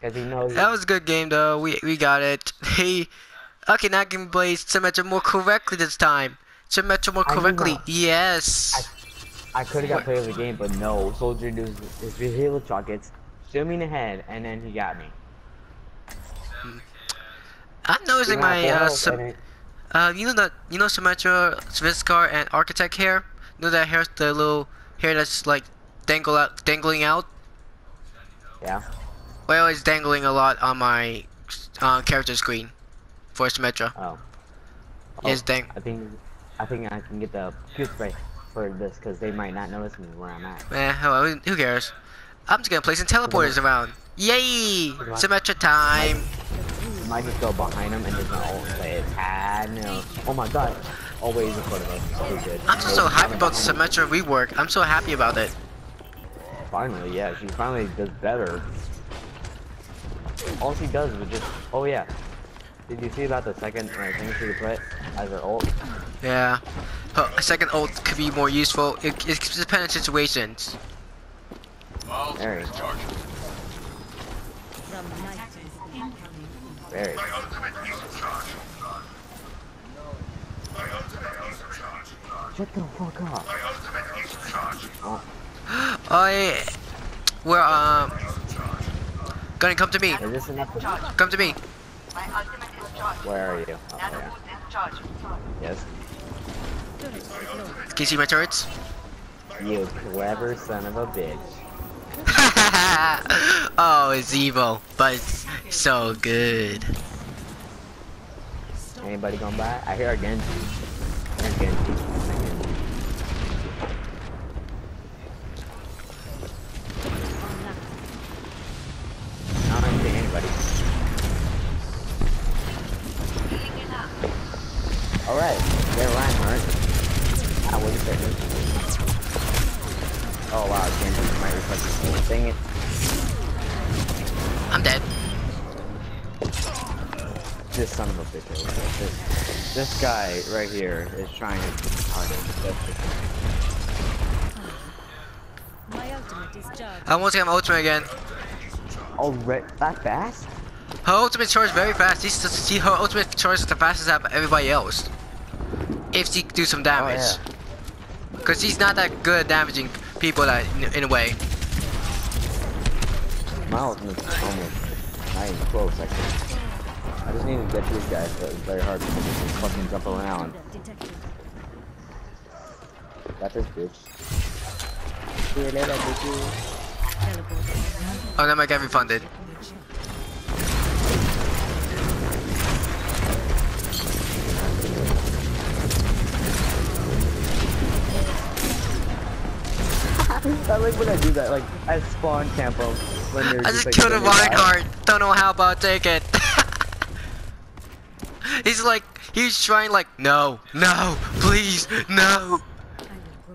Because he knows. That was a good game though. We we got it. Hey, okay, now I can play Symmetra more correctly this time. Symmetra more correctly. Yes. I could have got play of the game, but no. Soldier used his helix rockets, me in and then he got me. I'm noticing my uh, portals, Sym- and it- uh, you know that you know Symmetra, Vishkar, and Architech hair. You know that hair, the little hair that's like dangle out, dangling out. Yeah. Well, it's dangling a lot on my uh, character screen for Symmetra. Oh. Yes, Oh, dang. I think I think I can get the cute spray for this because they might not notice me where I'm at. Eh, hello, who- who cares? I'm just gonna place some teleporters around. Yay! Symmetra time! I might just go behind them and just not play it. Ah, no. Oh my god. Always in front of us. So good. I'm just so happy about the Symmetra rework. I'm so happy about it. Finally, yeah, she finally does better. All she does is just. Oh yeah. Did you see about the second uh, thing she put as her ult? Yeah. But a second ult could be more useful. It, it depends on situations. Very, very. Shut the fuck up. Oh, I. We're um. Gonna come to me. is this enough? To... Come to me. Where are you? Oh, yeah. Yes. Can you see my turrets? You clever son of a bitch. oh, it's evil, but it's so good. Anybody going by? I hear a Genji. Alright, they're Reinhardt. Ah, wait a second. Oh wow, Genji might reflect the same. Dang it. I'm dead. This son of a bitch over here. This, this guy right here is trying to hard My ultimate is charged. I want to get my ultimate again. Oh, re that fast? Her ultimate charge very fast. She see her ultimate charge is the fastest out of everybody else. If she do some damage. Oh, yeah. Cause she's not that good at damaging people that in, in a way. My ultimate's almost not even close, actually. I just need to get these guys, but it's very hard because they can fucking jump around. Detected. Got this bitch. See you later, bitches. Oh, that might get refunded. I like when I do that, like, I spawn camp them when I just like, killed a. Reinhardt. Don't know how, but I'll take it. he's like, he's trying like, no, no, please, no. I will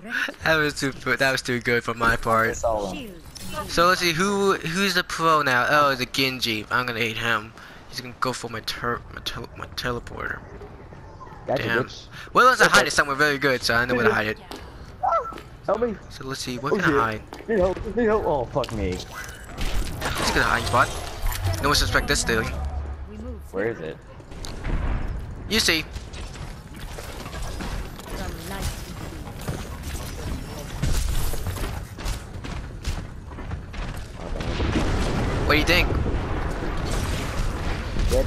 correct. That was too, that was too good for my part. It's all Shield. So let's see, who, who's the pro now? Oh, the Genji. I'm gonna hate him. He's gonna go for my ter, my, tel my teleporter. Gotcha, Damn. bitch. Well, let's hide it somewhere very good, so I know where to hide it. Help me. So let's see, what Oh, can shit. I hide? Need help. Need help. Oh, fuck me. It's a good hiding spot. No one suspect this thing. Where is it? You see. from light damn. What do you think? Good.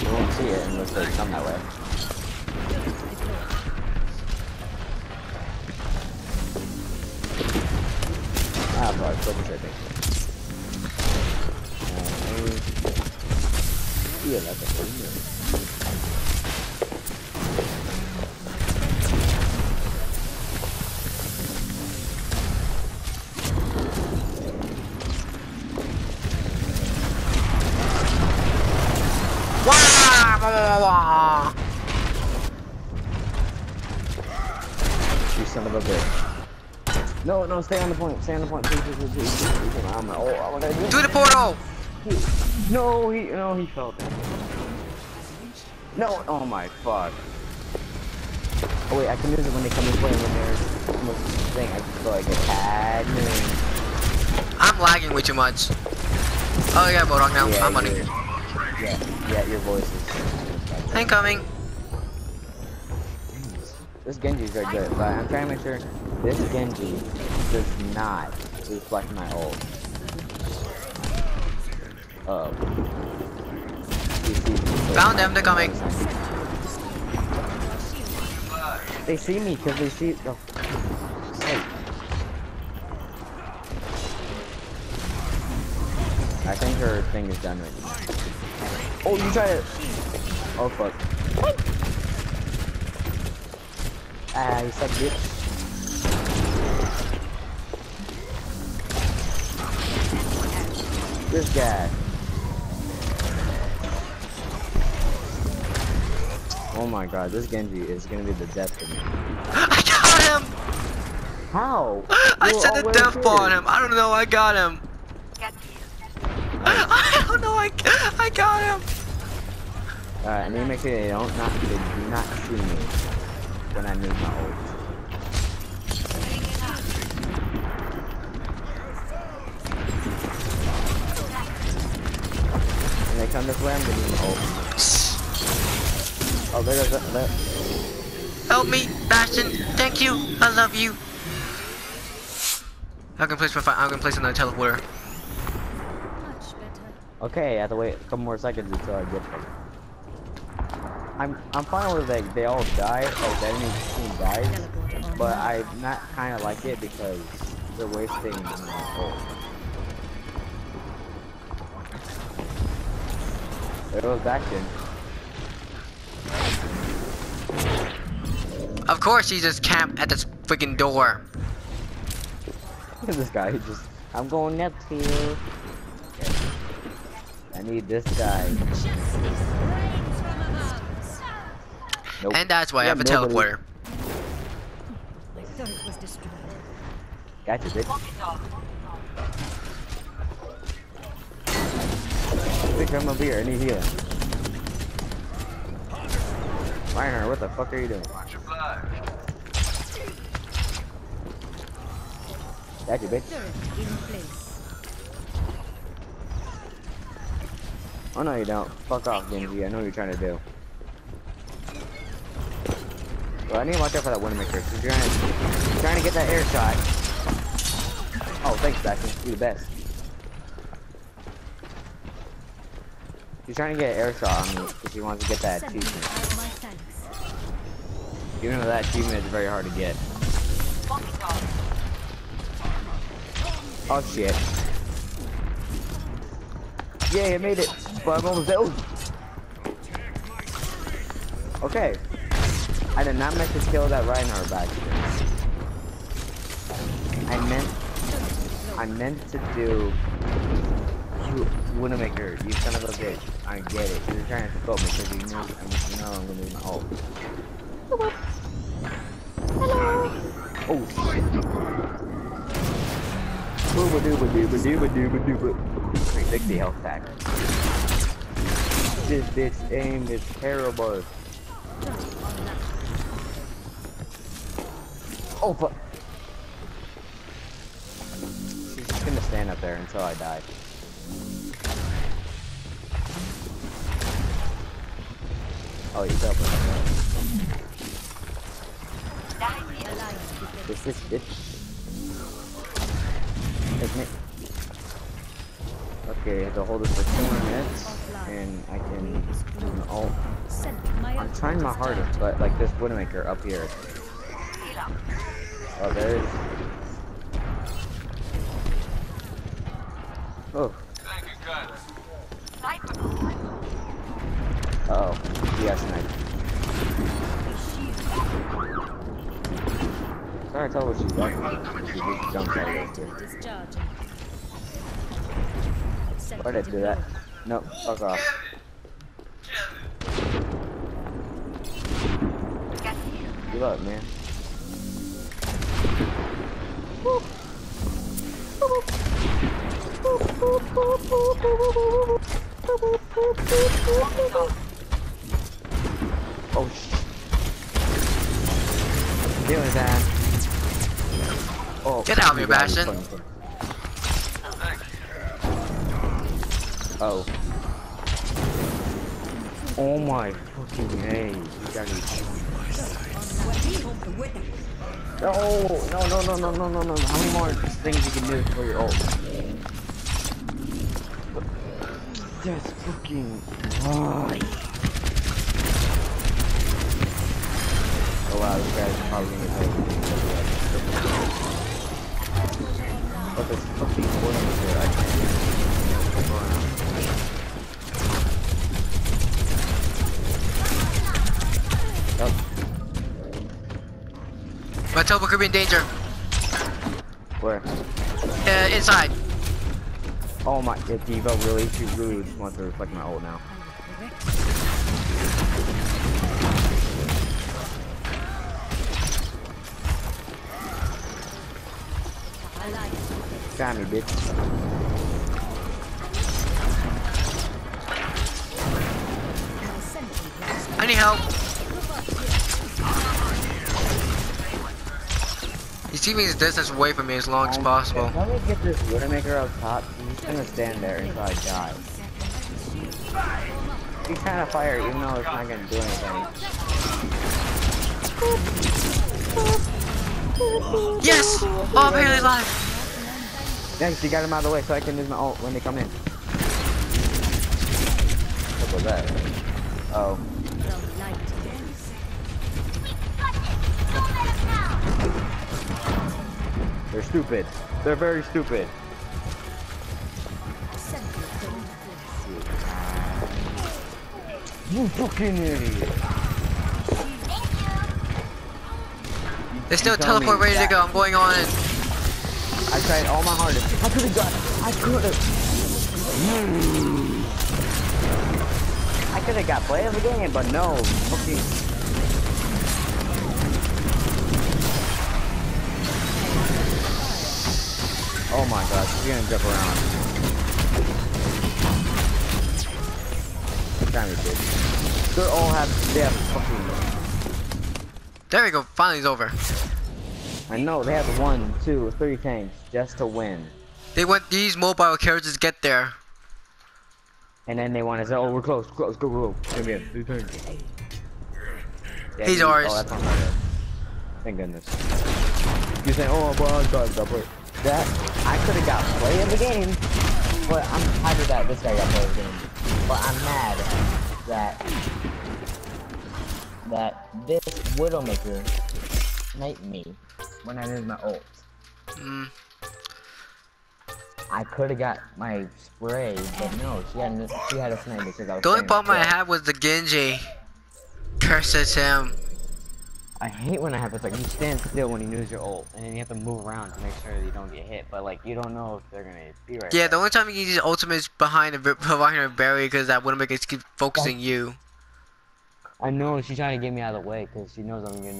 You won't see it unless they come that way. Ah, bro, focus, I think. Uh, yeah, that's a wah. You son of a bitch. No, no, stay on the point. Stay on the point. Please, please, please, please. I'm, oh, what I do? Do the portal! No, he, no, he fell down. No, oh my fuck. Oh wait, I can use it when they come this way when they're almost thing. I feel like a tad. I'm lagging way too much. Oh yeah, Bulldog now. Yeah, I'm running. your- Yeah, yeah, your voice is. Incoming. This Genji's very good, but I'm trying to make sure this Genji does not reflect my ult. Oh. He sees me, so Found them, they're coming. They see me because they see the. Hey. I think her thing is done right now. Oh, you try to. Oh fuck. Ah, you suck, bitch. This guy. Oh my god, this Genji is gonna be the death of me. I got him. How? I You set the death ball on him. I don't know. I got him. I don't know. I, I got him. Alright, I need to make sure they don't not they do not see me when I move my ult. When they come this way, I'm gonna use my ult. Oh, there goes that. that. Help me, Bastion. Thank you. I love you. I can place my. fi- I can place another teleporter. Okay, I have to wait a couple more seconds until I get them. I'm I'm fine with like they all die, like the enemy team dies, Teleporter but online. I not kind of like it because they're wasting my ult. There goes Bastion. Of course, he just camped at this freaking door. Look at this guy. He just I'm going next here. I need this guy. Nope. And that's why I have a nobody- teleporter. Turret was destroyed. Gotcha, bitch. Come over here. I need healing. Reiner, what the fuck are you doing? Gotcha, bitch. In place. Oh no, you don't. Fuck off, Genji. I know what you're trying to do. Well, I need to watch out for that Widowmaker. She's trying trying to get that air shot. Oh, thanks, Bastion. You're the best. She's trying to get an air shot on me because she wants to get that achievement. out. Even though that achievement is very hard to get. Oh shit. Yeah, I made it. But I'm almost there. Okay. I did not meant to kill that Reinhardt back there. I meant I meant to do you Widowmaker, you son of a bitch. I get it. You're trying to scope me because you know I'm gonna use my ult. Oh shit. Booba dooba dooba dooba dooba dooba. 360 health pack. This bitch aim is terrible. Turret online. Oh fuck. She's just gonna stand up there until I die. Oh, Alliance defended. This is bitch. Me. Okay, I have to hold this for two more minutes, and I can. Oh, Send my I'm trying my hardest, but like this Widowmaker up here. Oh, there is. Oh. Uh oh. Yes, snipe. Sorry, tell what she's doing. She just jumped out of to here. discharging. Set Why did I do that? No, fuck off. Give up, man. Oh shit. Doing that. Oh. Get out of here, Bastion. Oh. Oh my fucking hey. You gotta No, no, no, no, no, no, no, no. How many more things you can do for your ult? Just fucking. Why? Oh wow, this guy's probably gonna play. But this fucking one here, I can't. Teleport could be in danger. where? Uh, inside. Oh my, yeah, D.Va really, she really just wants to reflect my ult now. Got me, bitch. I need help. He's keeping his distance away from me as long as Um, possible. Let me get this Widowmaker up top. He's gonna stand there until I die. He's kind of fire, even though it's not gonna do anything. Yes! Oh, I'm barely alive. Thanks, you got him out of the way so I can use my ult when they come in. What was that? Oh. They're stupid. They're very stupid. Sentry going You fucking idiot. There's still a You tell me teleport ready to go. I'm going on in. I tried all my hardest. I could have got. I could have. Hmm. I could have got play of the game, but no. Fucking. My god, she's gonna jump around. Damn it, bitch. They all have. They have fucking. There we go. Finally, it's over. I know they have one, two, three tanks just to win. They want these mobile characters to get there. And then they want to say, oh, we're close, close, go, go, go. Come in, three turns. Yeah, He's you- ours. Oh, that's not my. Thank goodness. You say, oh, well, I got, got play. That, I could have got play in the game, but I'm happy that this guy got play of the game. But I'm mad that, that this Widowmaker sniped me when I used my ult. Mm. I could have got my spray, but no, she had she had a snipe because I was. The only problem I had was the Genji. Curses him. I hate when I have this like you stand still when you use your ult, and then you have to move around to make sure that you don't get hit. But like you don't know if they're gonna be right. Yeah, the only time you can use ultimate is behind a behind a barrier because that wouldn't make it keep focusing you. I know she's trying to get me out of the way because she knows I'm gonna.